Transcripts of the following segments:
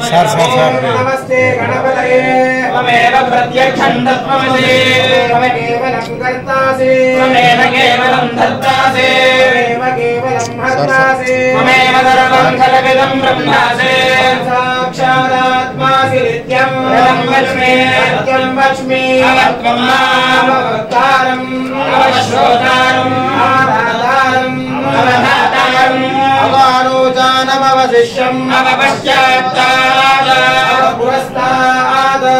Sir sir sir. नमस्ते गणपतये। त्वमेव प्रत्यक्षं तत्त्वमसि त्वमेवलं कर्तासि केवलं धत्तासि। त्वमेव केवलं हत्तासि त्वमेव सर्वं खलविदं ब्रह्मासि। साक्षादात्मासि नित्यं परं वच्मि। सत्यं वच्मि। त्वं माम वक्तारं श्रोतारं आधारं प्यत् पुरस्तादता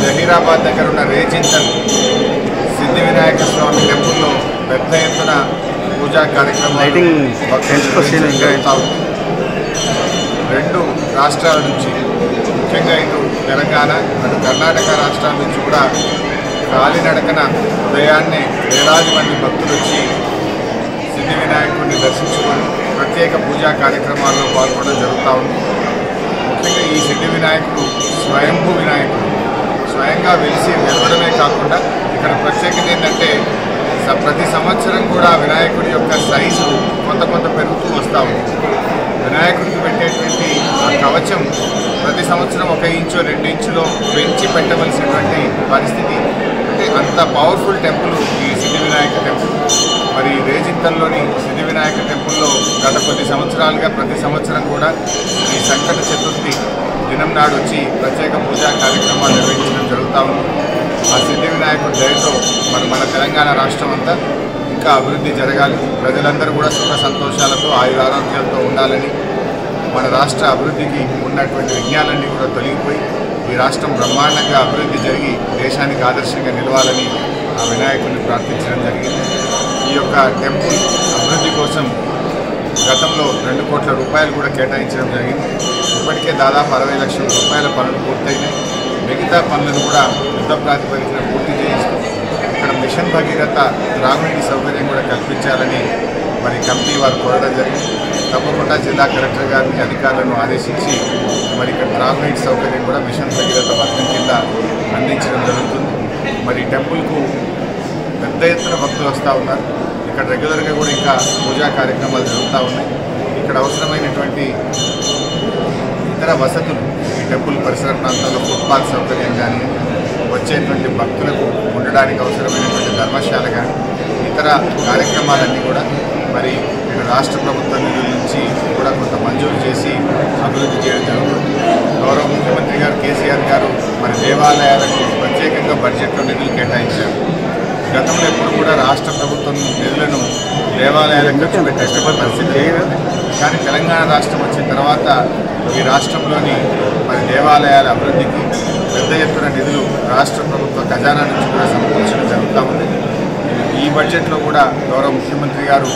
జహీరాబాద్ దగ్గర ఉన్న రేచింతన్ సిద్ధి వినాయక స్వామి టెంపుల్లో పెద్ద ఎత్తున పూజా కార్యక్రమాలు భక్తులు జరుగుతూ ఉంది. రెండు రాష్ట్రాల నుంచి ముఖ్యంగా ఇటు తెలంగాణ అటు కర్ణాటక రాష్ట్రాల నుంచి కూడా కాలినడకన ఉదయాన్నే వేలాది మంది భక్తులు వచ్చి సిద్ధి వినాయకుడిని దర్శించుకొని ప్రత్యేక పూజా కార్యక్రమాల్లో పాల్గొనడం జరుగుతూ ఉంది ముఖ్యంగా ఈ సిద్ధి వినాయకుడు స్వయంభూ వినాయకుడు స్వయంగా వెలిసి వెళ్ళడమే కాకుండా ఇక్కడ ప్రత్యేకత ఏంటంటే స- ప్రతి సంవత్సరం కూడా వినాయకుడి యొక్క సైజు కొంత కొంత పెరుగుతూ వస్తూ ఉంది. వినాయకుడికి పెట్టేటువంటి ఆ కవచం ప్రతి సంవత్సరం ఒక ఇంచు రెండు ఇంచులో పెంచి పెట్టవలసినటువంటి పరిస్థితి. అంటే అంత పవర్ఫుల్ టెంపుల్ ఈ సిద్ధి వినాయక టెంపుల్ మరి రేజింతల్లోని సిద్ధి వినాయక టెంపుల్లో గత కొద్ది సంవత్సరాలుగా ప్రతి సంవత్సరం కూడా ఈ సంకట చతుర్థి దినం నాడు వచ్చి ప్రత్యేక పూజా కార్యక్రమాలు నిర్వహించడం జరుగుతూ ఉంది. ఆ సిద్ధి వినాయకుడి దయతో మన మన తెలంగాణ రాష్ట్రం అంతా ఇంకా అభివృద్ధి జరగాలి. ప్రజలందరూ కూడా సుఖ సంతోషాలతో ఆయుర ఆరోగ్యాలతో ఉండాలని మన రాష్ట్ర అభివృద్ధికి ఉన్నటువంటి విజ్ఞానాన్ని కూడా తొలగిపోయి ఈ రాష్ట్రం బ్రహ్మాండంగా అభివృద్ధి జరిగి దేశానికి ఆదర్శంగా నిలవాలని ఆ వినాయకుడిని ప్రార్థించడం జరిగింది. ఈ యొక్క టెంపుల్ అభివృద్ధి కోసం గతంలో రెండు కోట్ల రూపాయలు కూడా కేటాయించడం జరిగింది. ఇప్పటికే దాదాపు అరవై లక్షల రూపాయల పనులు పూర్తయినాయి. మిగతా పనులను కూడా యుద్ధ ప్రాతిపదికన పూర్తి చేయిస్తూ ఇక్కడ మిషన్ భగీరథ త్రాగునీటి సౌకర్యం కూడా కల్పించాలని మరి కమిటీ వారు కోరడం జరిగింది. తప్పకుండా జిల్లా కలెక్టర్ గారిని అధికారులను ఆదేశించి మరి ఇక్కడ త్రాగునీటి సౌకర్యం కూడా మిషన్ భగీరథ పథకం కింద అందించడం జరుగుతుంది. మరి టెంపుల్కు పెద్ద ఎత్తున భక్తులు వస్తూ ఉన్నారు. ఇక్కడ రెగ్యులర్గా కూడా ఇంకా పూజా కార్యక్రమాలు జరుగుతూ ఉన్నాయి. ఇక్కడ అవసరమైనటువంటి ఇతర వసతులు ఈ టెంపుల్ పరిసర ప్రాంతాల్లో ఫుట్పాత్ సౌకర్యం కానీ వచ్చేటువంటి భక్తులకు ఉండడానికి అవసరమైనటువంటి ధర్మశాల కానీ ఇతర కార్యక్రమాలన్నీ కూడా మరి రాష్ట్ర ప్రభుత్వం నుంచి కూడా కొంత మంజూరు చేసి అభివృద్ధి చేయడం జరుగుతుంది. గౌరవ ముఖ్యమంత్రి గారు కేసీఆర్ గారు మరి దేవాలయాలకు ప్రత్యేకంగా బడ్జెట్లో నిధులు కేటాయించారు. గతంలో ఎప్పుడు కూడా రాష్ట్ర ప్రభుత్వం నిధులను దేవాలయాలకు ఖర్చు పెట్టే పరిస్థితి కానీ తెలంగాణ రాష్ట్రం వచ్చిన తర్వాత ఈ రాష్ట్రంలోని మరి దేవాలయాల అభివృద్ధికి పెద్ద ఎత్తున నిధులు రాష్ట్ర ప్రభుత్వ ఖజానా నుంచి కూడా సమకూర్చడం జరుగుతూ ఉంది. ఈ బడ్జెట్లో కూడా గౌరవ ముఖ్యమంత్రి గారు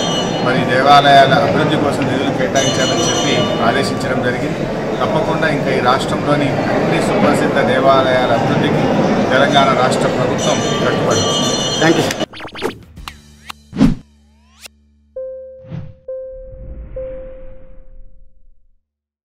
మరి దేవాలయాల అభివృద్ధి కోసం నిధులు కేటాయించాలని చెప్పి ఆదేశించడం జరిగింది. తప్పకుండా ఇంకా ఈ రాష్ట్రంలోని అన్ని సుప్రసిద్ధ దేవాలయాల అభివృద్ధికి తెలంగాణ రాష్ట్ర ప్రభుత్వం కట్టుబడి థ్యాంక్ యూ